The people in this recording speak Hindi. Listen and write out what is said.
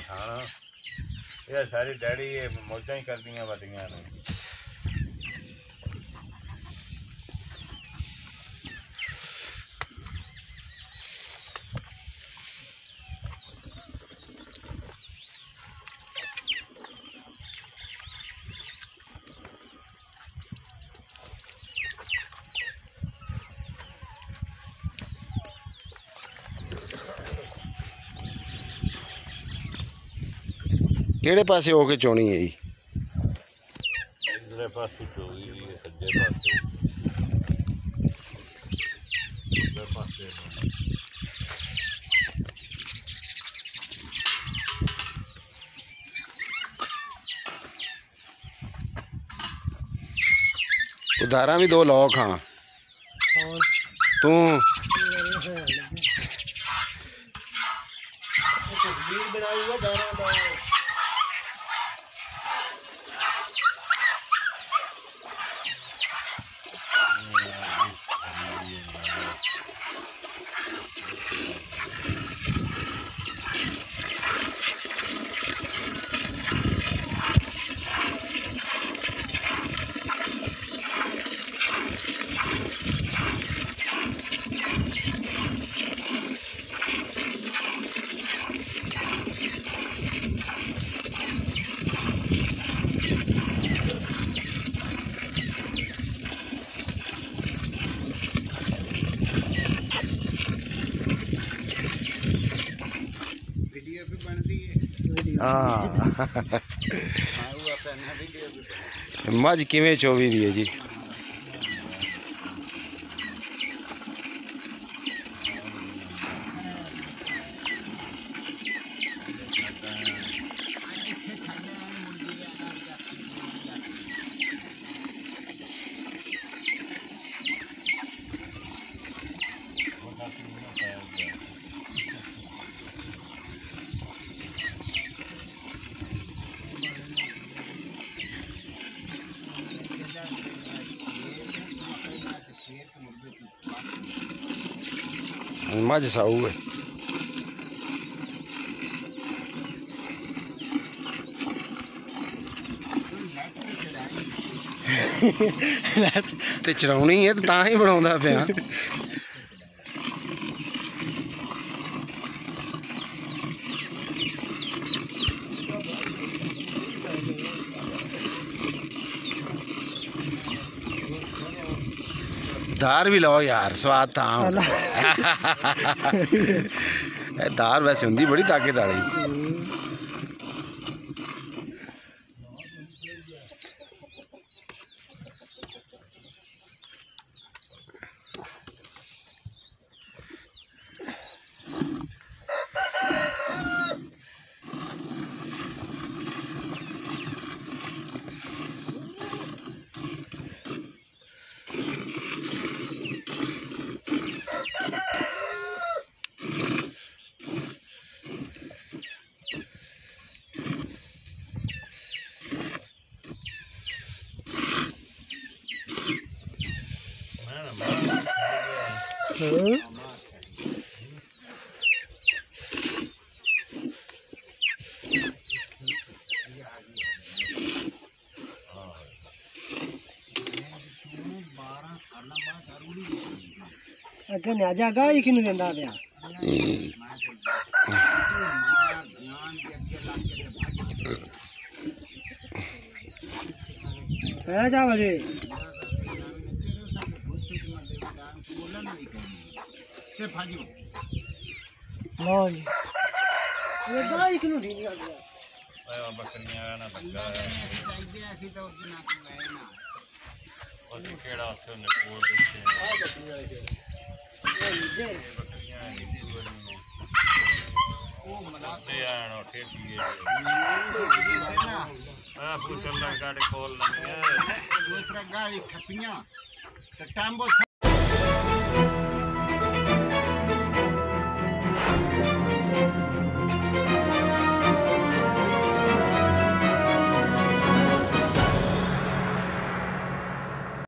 थाना थाना यह सारी डैडी ये मौजा ही कर दी बदियाँ ने। ਕਿਹੜੇ ਪਾਸੇ ਹੋ ਕੇ ਚੋਣੀ ਹੈ ਜੀ ਇਧਰੇ ਪਾਸੇ ਚੋਈ ਦੀ ਹੈ, ਸੱਜੇ ਪਾਸੇ ਸੱਜੇ ਪਾਸੇ ਨੂੰ। ਉਧਾਰਾਂ ਵੀ ਦੋ ਲੋਕ ਹਾਂ ਤੂੰ ਤਸਵੀਰ ਬਣਾਊਗਾ ਹੈ ਹਾਂ ਆਊਗਾ ਪੈਨਾ ਵੀਡੀਓ ਵੀ ਬਣਦੀ ਮੱਝ ਕਿਵੇਂ ਚੋਵੀ ਦੀ ਹੈ ਜੀ Animal de saúde. Te tirar um linheiro, tá, hein, Bruno, tá da ferra. ਦਾਰ ਵੀ ਲਓ ਯਾਰ ਸਵਾਦ ਤਾਂ ਆਉਂਦਾ। ਇਹ ਦਾਰ ਵੈਸੇ ਹੁੰਦੀ ਬੜੀ ਤਾਕਤ ਵਾਲੀ 응? अगन आ जागा ये किनु देंदा बया है जा वाले ते भाजी लॉल ये दाई किलो ढीली आ गया अरे बाबा कन्या ना धक्का चाहिए ऐसी तो उस दिन आके गए ना और केड़ा उसके ने बोल देते हैं आ बकरियाँ ये बकरियाँ ये बोल में ओ मलाप ले आना ठेठ दिए हाँ फूल चंदा गाड़ी खोल लेंगे दूसरा गाड़ी खपियाँ तो टाइम